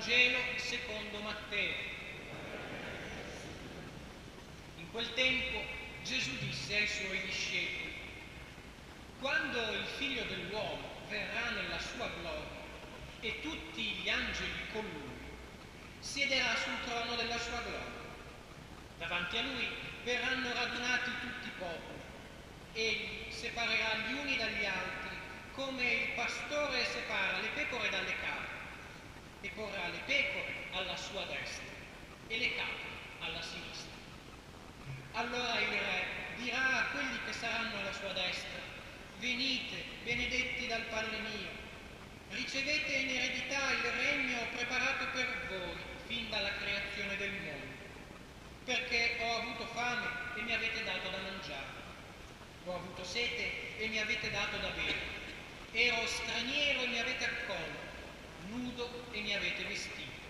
Vangelo secondo Matteo. In quel tempo Gesù disse ai suoi discepoli, quando il figlio dell'uomo verrà nella sua gloria e tutti gli angeli con lui, siederà sul trono della sua gloria. Davanti a lui verranno radunati tutti i popoli. Egli separerà gli uni dagli altri, come il pastore separa le pecore dalle capre e porrà le pecore alla sua destra e le capre alla sinistra. Allora il re dirà a quelli che saranno alla sua destra, venite, benedetti dal Padre mio, ricevete in eredità il regno preparato per voi fin dalla creazione del mondo, perché ho avuto fame e mi avete dato da mangiare, ho avuto sete e mi avete dato da bere, ero straniero e mi avete accolto nudo e mi avete vestito,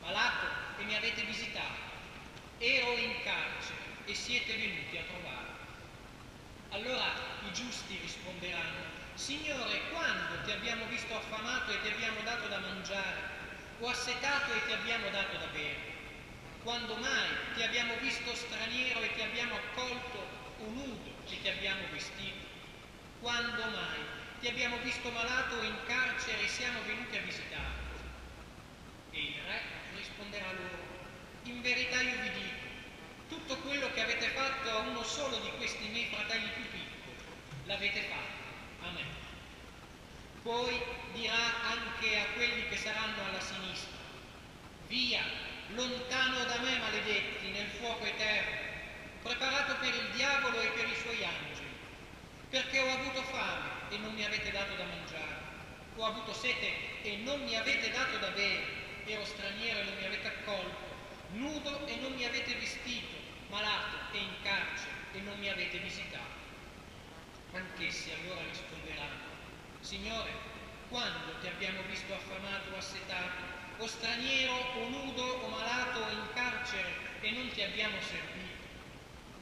malato e mi avete visitato, ero in carcere e siete venuti a trovare. Allora i giusti risponderanno, Signore, quando ti abbiamo visto affamato e ti abbiamo dato da mangiare, o assetato e ti abbiamo dato da bere? Quando mai ti abbiamo visto straniero e ti abbiamo accolto, o nudo e ti abbiamo vestito? Quando mai ti abbiamo visto malato in carcere e siamo venuti a visitare. E il re risponderà loro, in verità io vi dico, tutto quello che avete fatto a uno solo di questi miei fratelli più piccoli, l'avete fatto a me. Poi dirà anche a quelli che saranno alla sinistra, via, lontano da me maledetti, nel fuoco eterno, preparato per il diavolo e per i suoi angeli, perché ho avuto fame e non mi avete dato da mangiare, ho avuto sete e non mi avete dato da bere, ero straniero e non mi avete accolto, nudo e non mi avete vestito, malato e in carcere e non mi avete visitato. Anch'essi allora risponderanno, Signore, quando ti abbiamo visto affamato o assetato, o straniero o nudo o malato o in carcere e non ti abbiamo servito?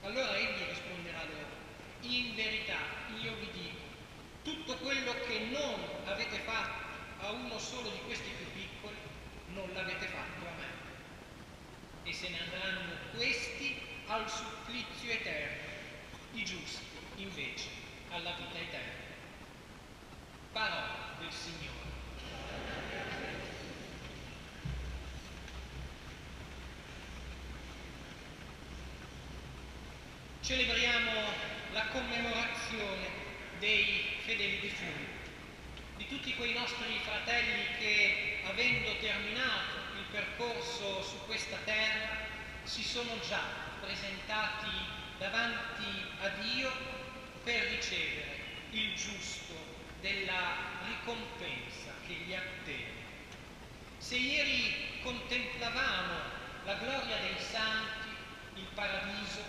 Allora egli risponderà loro, in verità io vi dico, tutto quello che non avete fatto a uno solo di questi più piccoli, non l'avete fatto a me. E se ne andranno questi al supplizio eterno, i giusti invece alla vita eterna. Parola del Signore. Celebriamo la commemorazione dei fedeli defunti, tutti quei nostri fratelli che, avendo terminato il percorso su questa terra, si sono già presentati davanti a Dio per ricevere il giusto della ricompensa che gli attende. Se ieri contemplavamo la gloria dei santi, il paradiso,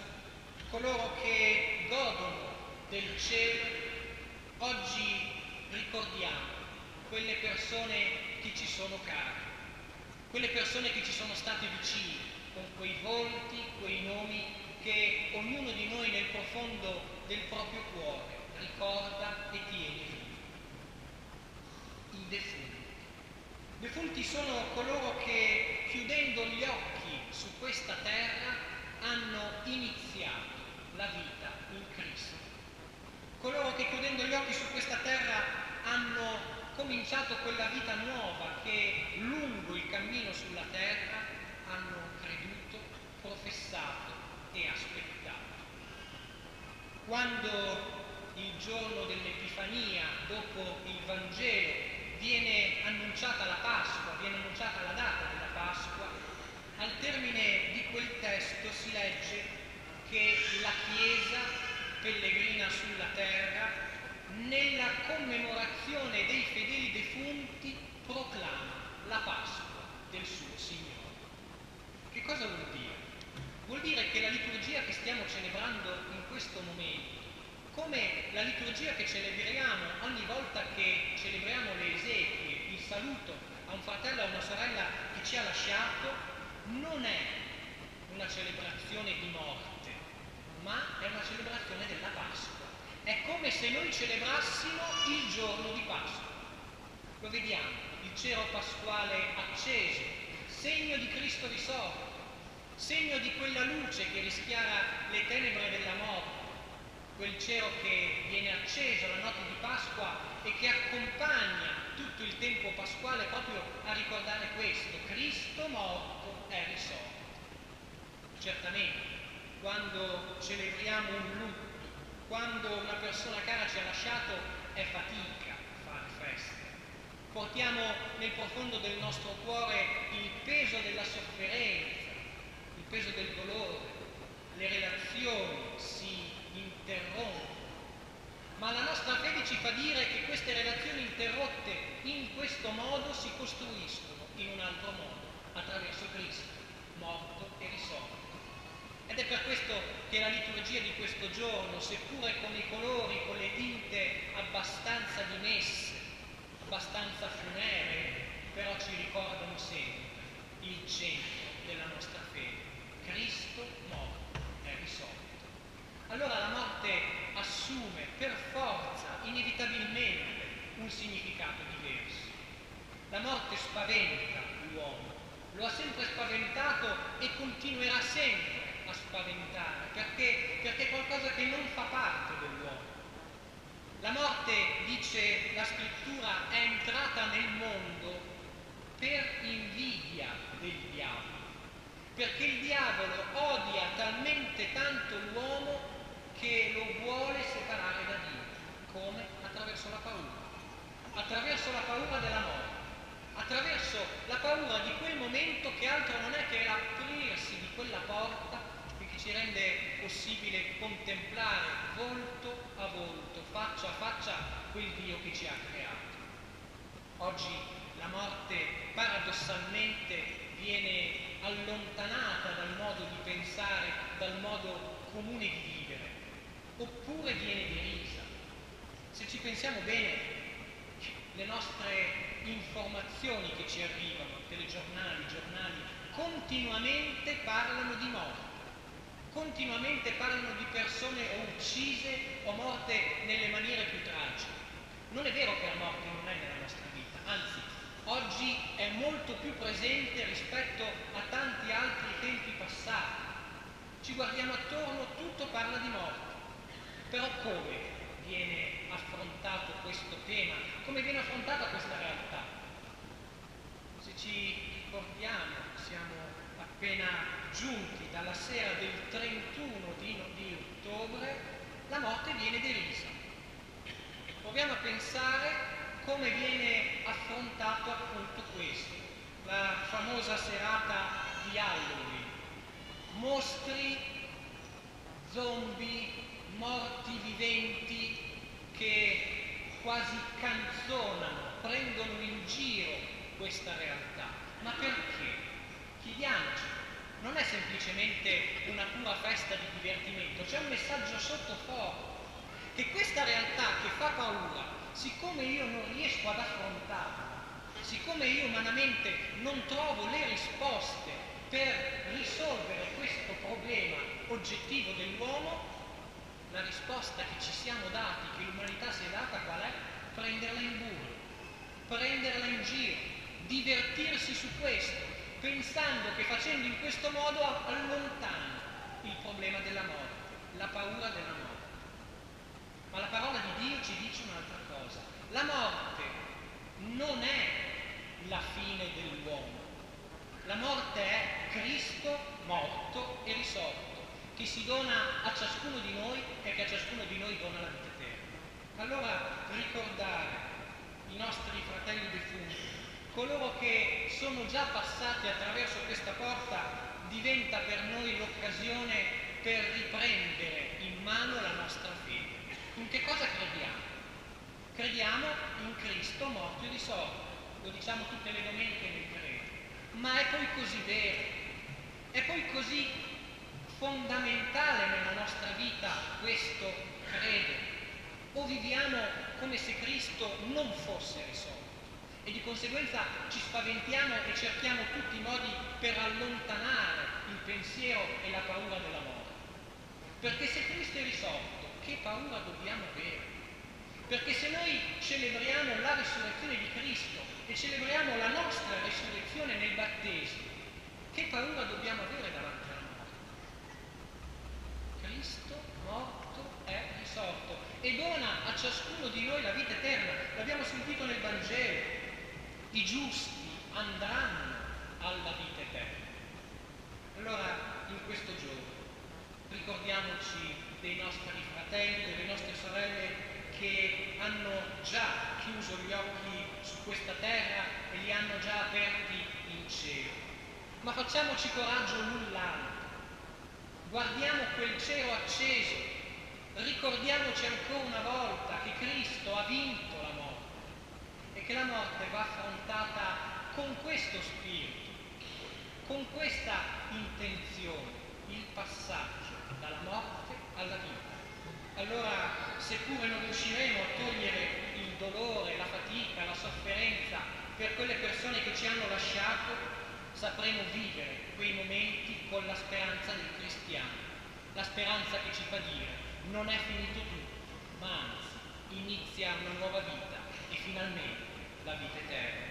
coloro che godono del cielo, Oggi ricordiamo quelle persone che ci sono care, quelle persone che ci sono state vicine, con quei volti, quei nomi che ognuno di noi nel profondo del proprio cuore ricorda e tiene vivi. I defunti. I defunti sono coloro che chiudendo gli occhi su questa terra hanno iniziato la vita in Cristo coloro che chiudendo gli occhi su questa terra cominciato quella vita nuova che lungo il cammino sulla terra hanno creduto, professato e aspettato. Quando il giorno dell'Epifania, dopo il Vangelo, viene annunciata la Pasqua, viene annunciata la data della Pasqua, al termine di quel testo si legge che la Chiesa pellegrina sulla terra, nella commemorazione dei fedeli defunti proclama la Pasqua del suo Signore. Che cosa vuol dire? Vuol dire che la liturgia che stiamo celebrando in questo momento, come la liturgia che celebriamo ogni volta che celebriamo le esequie, il saluto a un fratello o a una sorella che ci ha lasciato, non è una celebrazione di morte ma è una celebrazione della Pasqua. È come se noi celebrassimo il giorno di Pasqua. Lo vediamo, il cero pasquale acceso, segno di Cristo risorto, segno di quella luce che rischiara le tenebre della morte, quel cielo che viene acceso la notte di Pasqua e che accompagna tutto il tempo pasquale proprio a ricordare questo, Cristo morto è risorto. Certamente, quando celebriamo un lutto, quando una persona cara ci ha lasciato, è fatica fare festa. Portiamo nel profondo del nostro cuore il peso della sofferenza, il peso del dolore, le relazioni si interrompono. Ma la nostra fede ci fa dire che queste relazioni interrotte in questo modo si costruiscono in un altro modo, attraverso Cristo, morto e risorto. Ed è per questo che la liturgia di questo giorno, seppure con i colori, con le tinte abbastanza dimesse, abbastanza funeree, però ci ricordano sempre il centro della nostra fede, Cristo morto e risorto. Allora la morte assume per forza, inevitabilmente, un significato diverso. La morte spaventa l'uomo, lo ha sempre spaventato e continuerà sempre a spaventare, perché, perché è qualcosa che non fa parte dell'uomo. La morte, dice la scrittura, è entrata nel mondo per invidia del diavolo, perché il diavolo odia talmente tanto l'uomo che lo vuole separare da Dio. Come? Attraverso la paura. Attraverso la paura della morte. Attraverso la paura di quel momento che altro non è che l'aprirsi di quella porta ci rende possibile contemplare volto a volto, faccia a faccia, quel Dio che ci ha creato. Oggi la morte paradossalmente viene allontanata dal modo di pensare, dal modo comune di vivere, oppure viene derisa. Se ci pensiamo bene, le nostre informazioni che ci arrivano, telegiornali, giornali, continuamente parlano di morte continuamente parlano di persone o uccise o morte nelle maniere più tragiche. Non è vero che la morte non è nella nostra vita, anzi, oggi è molto più presente rispetto a tanti altri tempi passati. Ci guardiamo attorno, tutto parla di morte. Però come viene affrontato questo tema? Come viene affrontata questa realtà? Se ci ricordiamo, siamo appena giunti dalla sera del 31 di, di ottobre, la morte viene derisa. Proviamo a pensare come viene affrontato appunto questo, la famosa serata di Halloween. Mostri, zombie, morti viventi che quasi canzonano, prendono in giro questa realtà. Ma perché? Chiediamoci non è semplicemente una pura festa di divertimento, c'è un messaggio sotto forte, che questa realtà che fa paura, siccome io non riesco ad affrontarla, siccome io umanamente non trovo le risposte per risolvere questo problema oggettivo dell'uomo, la risposta che ci siamo dati, che l'umanità si è data qual è? Prenderla in burro, prenderla in giro, divertirsi su questo, pensando che facendo in questo modo allontana il problema della morte, la paura della morte. Ma la parola di Dio ci dice un'altra cosa. La morte non è la fine dell'uomo. La morte è Cristo morto e risorto, che si dona a ciascuno di noi e che a ciascuno di noi dona la vita eterna. Allora ricordare i nostri fratelli defunti coloro che sono già passati attraverso questa porta diventa per noi l'occasione per riprendere in mano la nostra fede. In che cosa crediamo? Crediamo in Cristo morto e risorto, lo diciamo tutte le domeniche nel credo, ma è poi così vero, è poi così fondamentale nella nostra vita questo credo, o viviamo come se Cristo non fosse risorto e di conseguenza ci spaventiamo e cerchiamo tutti i modi per allontanare il pensiero e la paura della morte. Perché se Cristo è risorto, che paura dobbiamo avere? Perché se noi celebriamo la risurrezione di Cristo e celebriamo la nostra risurrezione nel battesimo, che paura dobbiamo avere davanti alla morte? Cristo morto è risorto e dona a ciascuno di noi la vita eterna. L'abbiamo sentito nel Vangelo. I giusti andranno alla vita eterna. Allora, in questo giorno, ricordiamoci dei nostri fratelli, delle nostre sorelle che hanno già chiuso gli occhi su questa terra e li hanno già aperti in cielo. Ma facciamoci coraggio l'un l'altro. Guardiamo quel cielo acceso, ricordiamoci ancora una volta che Cristo ha vinto la che la morte va affrontata con questo spirito, con questa intenzione, il passaggio dalla morte alla vita. Allora, seppure non riusciremo a togliere il dolore, la fatica, la sofferenza per quelle persone che ci hanno lasciato, sapremo vivere quei momenti con la speranza del cristiano, la speranza che ci fa dire non è finito tutto, ma anzi inizia una nuova vita e finalmente la vita eterna.